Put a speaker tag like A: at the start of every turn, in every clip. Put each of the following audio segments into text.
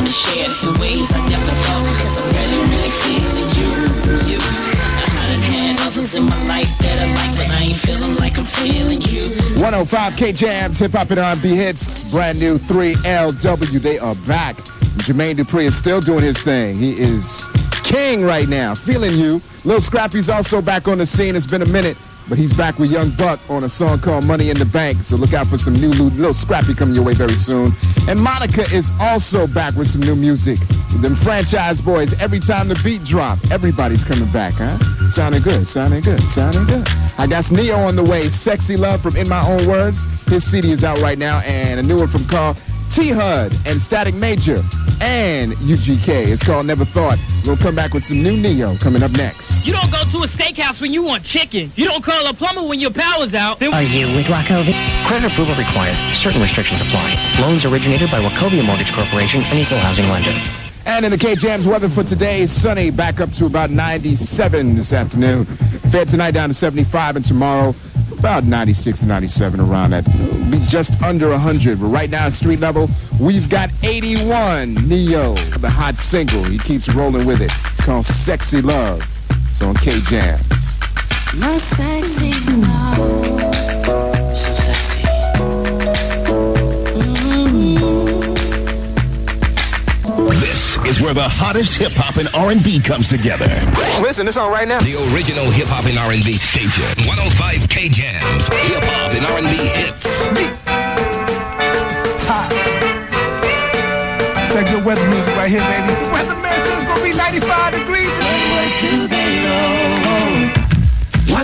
A: wanna share ways I never thought. Cause I'm really, really feeling you, you. I had others in my life that I like, but I ain't feeling like I'm feeling you.
B: 105 K Jams, hip hop and R&B hits, brand new 3LW. They are back. Jermaine Dupri is still doing his thing. He is king right now. Feeling you. Lil Scrappy's also back on the scene. It's been a minute, but he's back with Young Buck on a song called Money in the Bank. So look out for some new little Scrappy coming your way very soon. And Monica is also back with some new music. Them franchise boys, every time the beat drop, everybody's coming back, huh? Sounding good, sounding good, sounding good. I got Ne-Yo on the way. Sexy Love from In My Own Words. His CD is out right now, and a new one from called T-Hud and Static Major and UGK. It's called Never Thought. We'll come back with some new Ne-Yo coming up next.
C: You don't go to a steakhouse when you want chicken. You don't call a plumber when your power's out. Then
D: Are you with Wachovia? Credit approval required. Certain restrictions apply. Loans originated by Wachovia Mortgage Corporation, an equal housing lender.
B: And in the K-Jams weather for today, sunny, back up to about 97 this afternoon. Fed tonight down to 75 and tomorrow about 96 and 97 around that. Be just under 100. But right now, street level, we've got 81. Ne-Yo, the hot single. He keeps rolling with it. It's called Sexy Love. It's on K-Jams.
A: My sexy love.
E: The hottest hip hop and R&B comes together.
B: Listen, it's on right now.
F: The original hip hop and R&B station. 105 K Jams. Hip hop and R&B hits.
G: It's that good weather music right here, baby. The weatherman says it's gonna be 95 degrees.
F: What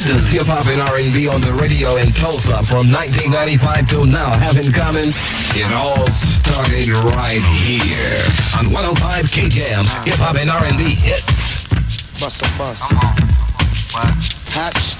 F: does hip hop and R&B on the radio in Tulsa from 1995 till now have in common? It all started right here on 105 K Jams. Hip hop and R&B hits.
H: Bust a bust. Hot. sh-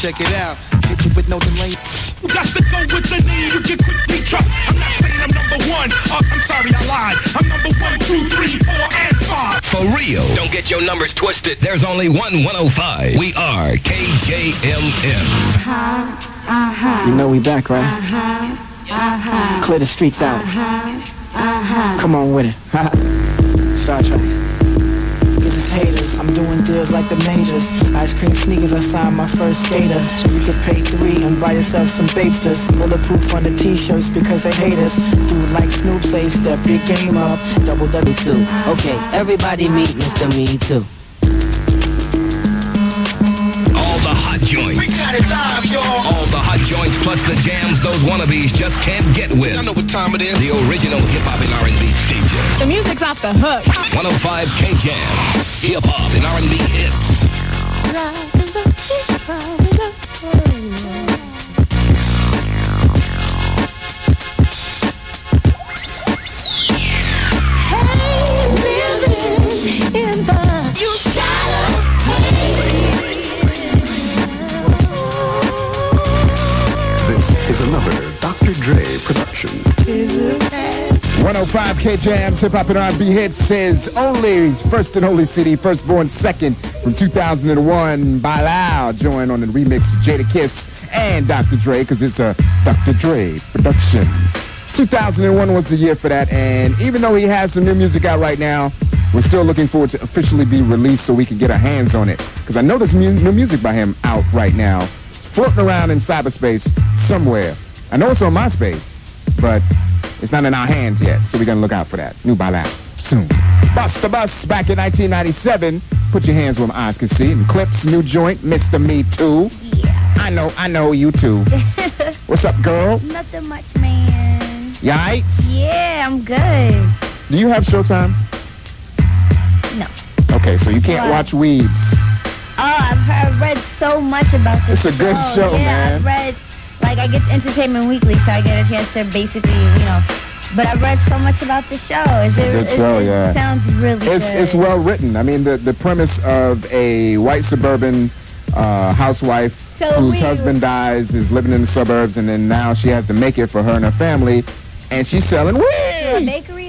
H: Check it out. Hit you with no delay.
G: You got to go with the name you can quickly trust. I'm not saying I'm number one. Uh, I'm sorry, I lied. I'm number one, two, three, four, and five.
F: For real. Don't get your numbers twisted. There's only one 105. We are KJMM. Uh-huh.
I: You know we back, right? Uh-huh, uh-huh. Clear the streets out. Uh-huh, uh-huh. Come on with it. Star Trek. This is haters. I'm doing deals like the majors. Ice cream sneakers, I signed my first skater. So you could pay three and buy yourself some Bapestas. Bulletproof on the t-shirts because they hate us. Dude like Snoop say, step your game up. Double double two.
J: Okay, everybody meet Mr. Me Too.
F: All the hot joints.
H: We got it live,
F: joints plus the jams those wannabes just can't get with.
H: I know what time it is.
F: The original hip hop and R&B station.
C: the music's off the hook.
F: 105 K Jams. Hip hop and R&B hits.
B: 105 K Jams, hip hop and R&B hits says only first and holy city, firstborn second from 2001 by Loud. Joined on the remix of Jadakiss and Dr. Dre because it's a Dr. Dre production. 2001 was the year for that, and even though he has some new music out right now, we're still looking forward to officially be released so we can get our hands on it. Because I know there's mu- new music by him out right now, floating around in cyberspace somewhere. I know it's on MySpace, but it's not in our hands yet, so we're gonna look out for that. New by soon. Bust the Bus back in 1997. Put your hands where my eyes can see. And Clipse, new joint, Mr. Me Too.
K: Yeah.
B: I know, I know you too. What's up, girl?
K: Nothing much, man.
B: You alright?
K: Yeah, I'm good.
B: Do you have Showtime?
K: No.
B: Okay, so you can't
K: Why?
B: watch Weeds.
K: Oh, I've heard, I've read so much about this
B: It's a good show,
K: yeah,
B: man.
K: I've read, like, I get Entertainment Weekly, so I get a chance to basically, you know. But I've read so much about the show. Is
B: It's a
K: it,
B: good
K: it-
B: show,
K: it
B: yeah.
K: sounds really
B: It's
K: good.
B: it's well written. I mean, the the premise of a white suburban uh, housewife
K: So
B: whose
K: we-
B: husband dies is living in the suburbs, and then now she has to make it for her and her family, and she's selling weed.
K: a bakery,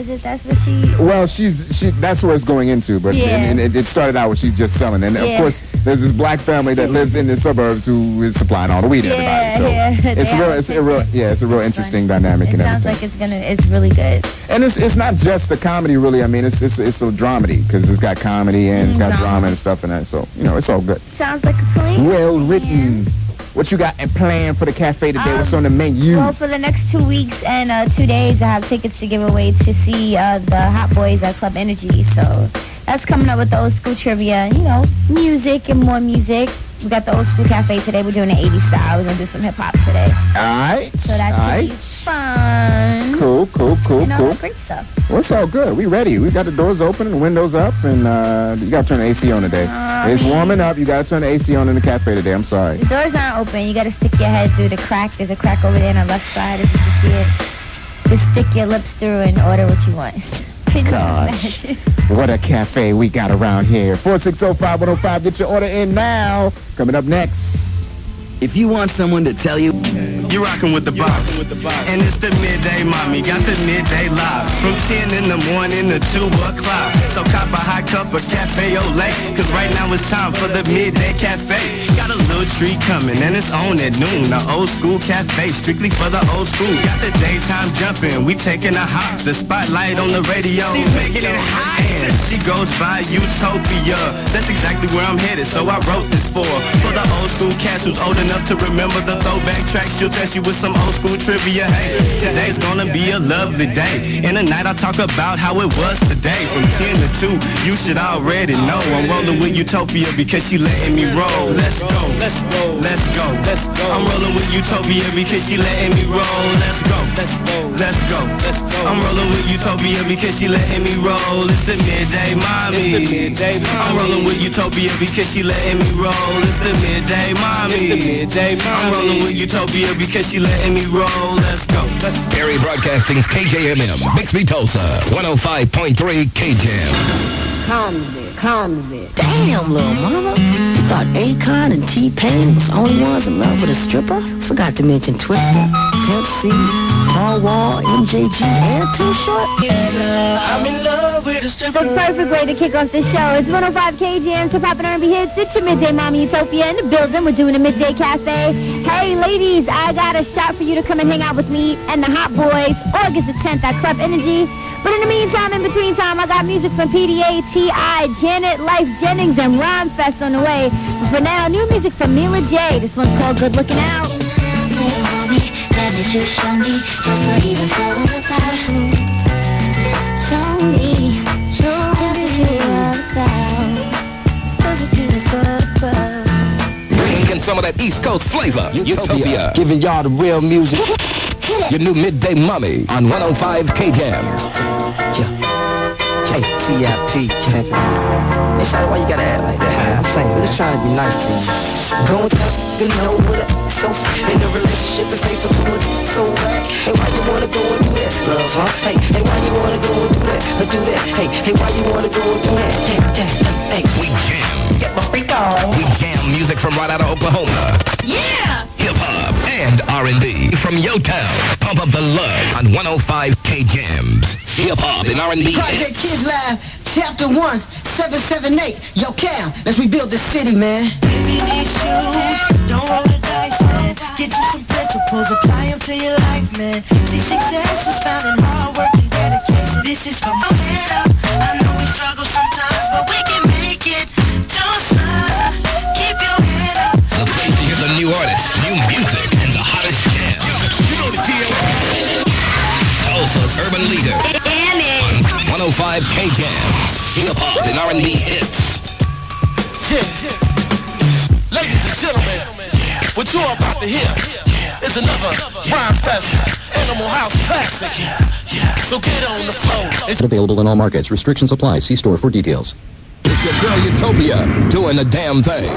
K: is it that's what she?
B: Well, she's she. That's where it's going into, but
K: Yeah.
B: and, and it, it started out with she's just selling, and of course, there's this black family that lives in the suburbs who is supplying all the weed to
K: Yeah,
B: everybody. So
K: yeah.
B: it's real. It's a real. Yeah, it's a real interesting dynamic
K: It
B: and
K: sounds
B: everything.
K: like it's gonna. It's really good.
B: And it's it's not just a comedy, really. I mean, it's it's it's a dramedy because it's got comedy and it's got
K: Mhm,
B: drama and stuff in that. So you know, it's all good.
K: Sounds like a.
B: Well written. What you got and plan for the cafe today? What's on the menu?
K: Well, for the next two weeks and uh, two days, I have tickets to give away to see uh, the Hot Boys at Club Energy. So that's coming up with the old school trivia. You know, music and more music. We got the old school cafe today. We're doing the 80s style. We're gonna do some hip hop today.
B: all right.
K: So that
B: all
K: should be
B: right.
K: fun.
B: Cool, cool, cool,
K: And all
B: cool.
K: that great stuff.
B: Well, it's all good. We ready. We got the doors open and the windows up, and uh, you got to turn the AC on today. it's warming up. You got to turn the AC on in the cafe today. I'm sorry.
K: The doors aren't open. You gotta stick your head through the crack. There's a crack over there on the left side, if you can see it. Just stick your lips through and order what you want. Can you
B: Gosh. What a cafe we got around here. 4605105. Get your order in now. Coming up next.
L: If you want someone to tell you,
M: You're rocking with the box. And it's the midday mommy. Got the midday live. From 10 in the morning to 2 o'clock. So cop a hot cup of cafe au lait. Cause right now it's time for the midday cafe. Got a little treat coming and it's on at noon. The old school cafe, strictly for the old school. Got the daytime jumping. We taking a hop. The spotlight on the radio. She's making it hot. And she goes by Utopia. That's exactly where I'm headed. So I wrote this for for the old school cats who's old enough to remember the throwback tracks. She'll test you with some old school trivia. Hey, today's gonna be a lovely day. In the night I'll talk about how it was today. From 10 to 2, you should already know. I'm rolling with Utopia because she letting me roll. Let's go, let's go, let's go, let's go. I'm rolling with Utopia because she letting me roll. Let's go, let's go, let's go, let's go. I'm rolling with Utopia because she letting me roll. It's the midday mommy. It's the midday mommy. I'm rolling with Utopia because she letting me roll. It's the midday mommy. It's the midday mommy. I'm rolling with Utopia because she letting me roll. Let's go. Let's
F: Perry Broadcasting's KJMM, Bixby Tulsa, 105.3 KJM.
J: Convict, convict. Damn, little mama. You thought Akon and T-Pain was the only ones in love with a stripper? Forgot to mention Twista, Pimp C, Paul Wall, MJG, and Too Short. I'm in love with a stripper.
K: The perfect way to kick off the show. It's 105 KGM, Hip Hop and R&B Hits. It's your Midday Mommy Utopia in the building. We're doing a Midday Cafe. Hey, ladies, I got a shot for you to come and hang out with me and the Hot Boys August the 10th at Club Energy. But in the meantime, in between time, I got music from PDA, T.I., Janet, Lyfe Jennings, and Rhymefest on the way. But for now, new music from Mila J. This one's called Good Looking Out.
F: Some of that East Coast flavor. Utopia.
L: Giving y'all the real music.
F: Your new midday mummy on 105 KJMs.
L: Hey, T.I.P. Hey, Shawty, why you gotta act like that? I'm saying, I'm just trying to be nice to you. Going you know what up, so in a relationship and faithful to it, so right. Hey, why you wanna go and do that, love, huh? Hey, hey, why you wanna go and do that, or do that? Hey, hey, why you wanna go and do that? Damn, damn, hey.
F: We jam. Get my freak on. We jam music from right out of Oklahoma.
N: Yeah!
F: Hip hop and R&B from Yo Town. Pump up the love on 105 KJMs. Hip hop and R&B.
O: Project Kids Live, Chapter 1, 778. Yo, Cam, let's rebuild this city, man.
P: Baby, these shoes, don't roll the dice, man. Get you some principles, apply them to your life, man. See, success is found in hard work and dedication. This is for my head up. I know we struggle sometimes, but we can make it. Don't stop. Keep your head up.
F: The place to hear the new artists, new music, and the hottest jams. You know the deal. Tulsa's urban leader. Damn On 105 KJMs. Hip hop and R&B hits.
Q: Yeah. Ladies and gentlemen, what you're about to hear is another Rhymefest Animal House classic. So get on the floor. It's
R: Available in all markets. Restrictions apply. See store for details.
F: It's your girl Utopia doing the damn thing.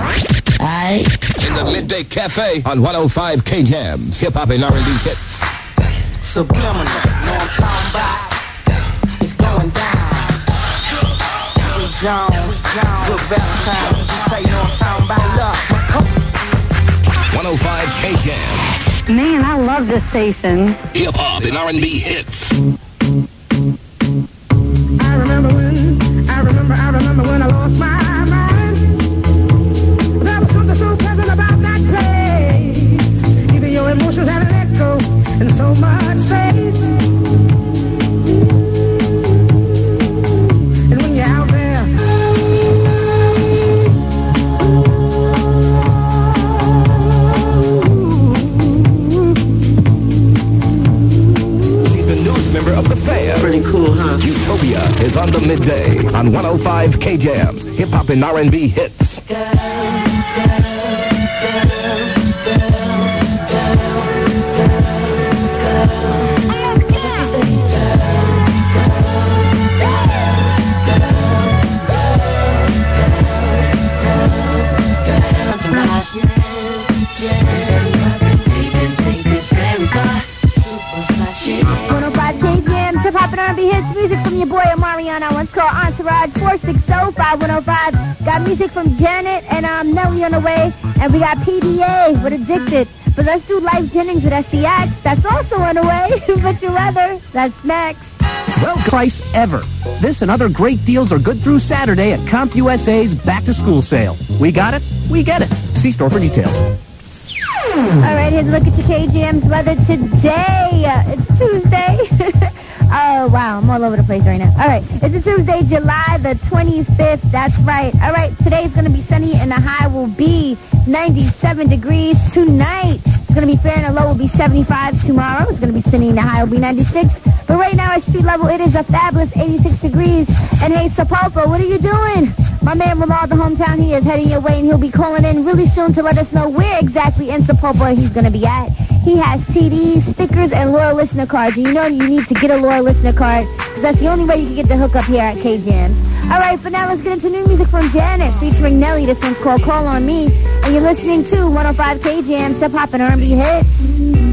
J: Aight.
F: In the Midday Cafe on 105 KJMs. Hip hop and R&B hits.
J: Subliminal, know I'm talking about? It's going down. Lee Jones, Good Valentine, you say you know what I'm talking about? Look,
F: 105 KJMs.
S: Man, I love this station.
F: Hip hop and R&B hits. Of the fan.
J: Pretty cool, huh?
F: Utopia is on the midday on 105 K Jams, hip hop and R&B hits.
K: Music from your boy Omarion. One's called Entourage 460-5105. Got music from Janet and um, Nelly on the way. And we got PDA with Addicted. But let's do Lyfe Jennings with SCX. That's also on the way. but your weather, that's next.
S: Well, price ever. This and other great deals are good through Saturday at CompUSA's Back to School Sale. We got it, we get it. See store for details.
K: All right, here's a look at your KGM's weather today. It's Tuesday. oh, wow, I'm all over the place right now. All right, it's a Tuesday, July the 25th. That's right. All right, today's going to be sunny and the high will be 97 degrees tonight. It's going to be fair and the low will be 75 tomorrow. It's going to be sunny and the high will be 96. But right now at street level, it is a fabulous 86 degrees. And hey, Sapulpa, what are you doing? My man Ramal, the hometown, he is heading your way and he'll be calling in really soon to let us know where exactly in Sapulpa he's going to be at. He has CDs, stickers, and loyal listener cards. And you know you need to get a loyal listener card that's the only way you can get the hookup here at KJams. All right, but now let's get into new music from Janet featuring Nelly. This one's called Call on Me. And you're listening to 105 KJams, Hip Hop and R&B Hits.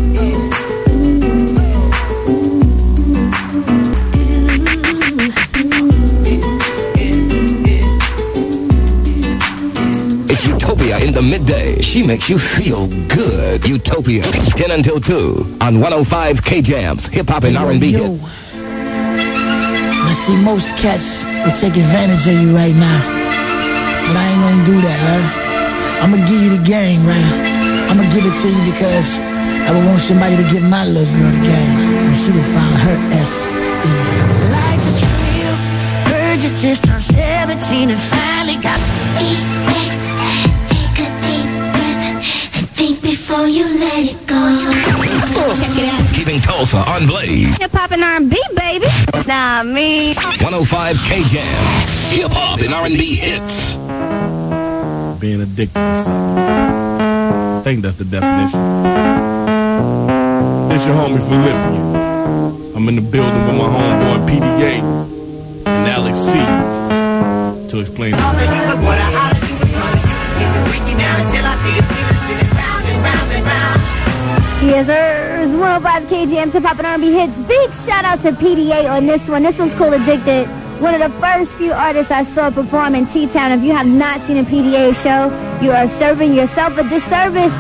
F: It's Utopia in the midday. She makes you feel good. Utopia, 10 until 2 on 105 K Jams, hip hop and R&B
T: Yo,
F: hits.
T: I see most cats will take advantage of you right now. But I ain't gonna do that, huh? I'm gonna give you the game, right? I'm gonna give it to you because I would want somebody to give my little girl the game when she done found her S E.
P: Life's a trill. Heard you just turned 17 and finally got
N: Take
F: Keeping Tulsa on Blaze.
K: Hip Hop and R&B, baby. Nah, me.
F: 105 K Jams, hip hop and R&B hits.
U: being addicted to something. I think that's the definition. This your homie Philippian. I'm in the building with my homeboy PDA and Alex C to explain.
K: Yes, sir. 105 KGM Hip Hop and R&B hits. Big shout out to PDA on this one. This one's called Addicted. One of the first few artists I saw perform in T-Town. If you have not seen a PDA show, you are serving yourself a disservice.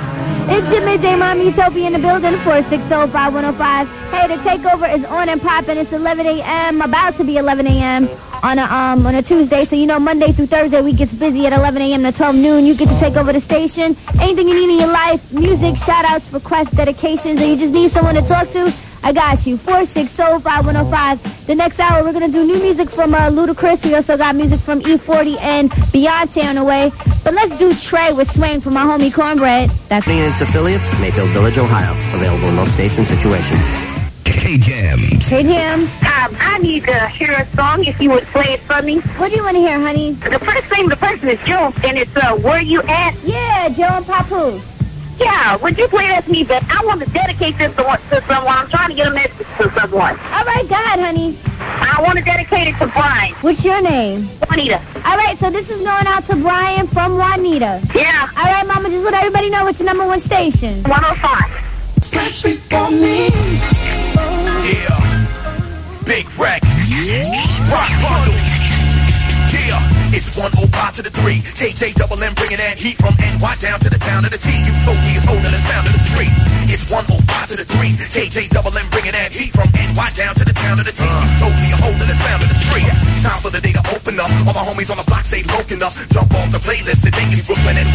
K: It's your midday mom Utopia in the building, 460-5105. Hey, the takeover is on and popping. It's 11 a.m., about to be 11 a.m. on a um on a Tuesday. So you know Monday through Thursday we gets busy at 11 a.m. to 12 noon. You get to take over the station. Anything you need in your life, music, shout outs, requests, dedications, and you just need someone to talk to, I got you. 460-5105. The next hour we're gonna do new music from uh, Ludacris. We also got music from E40 and Beyonce on the way. But let's do Trey with Swing for my homie Cornbread. That's
D: and its affiliates, Mayfield Village, Ohio. Available in most states and situations.
F: K Jams.
K: Hey Jams.
V: Um, I need to hear a song if you would play it for me.
K: What do you want to hear, honey?
V: The first name of the person is Joe, and it's uh, Where You At?
K: Yeah, Joe and Papoose.
V: Yeah, would you play that to me? But I want to dedicate this to, to someone. I'm trying to get a message to someone.
K: All right, go ahead, honey.
V: I want to dedicate it to Brian.
K: What's your name?
V: Juanita.
K: All right, so this is going out to Brian from Juanita.
V: Yeah.
K: All right, Mama, just let everybody know it's your number one station.
V: 105.
P: Especially for me.
G: Yeah. Big wreck. Rock bundles. Yeah. It's 105 to the 3. KJ double M bringing that heat from NY down to the town of the T. Utopia is holding the sound of the street. It's 105 to the 3. KJ double M bringing that heat from NY down to the town of the T. Uh. Utopia holding the sound of the street. Time for the day to open up. All my homies on the block stay loking up. Jump off the playlist. and Today is Brooklyn NY.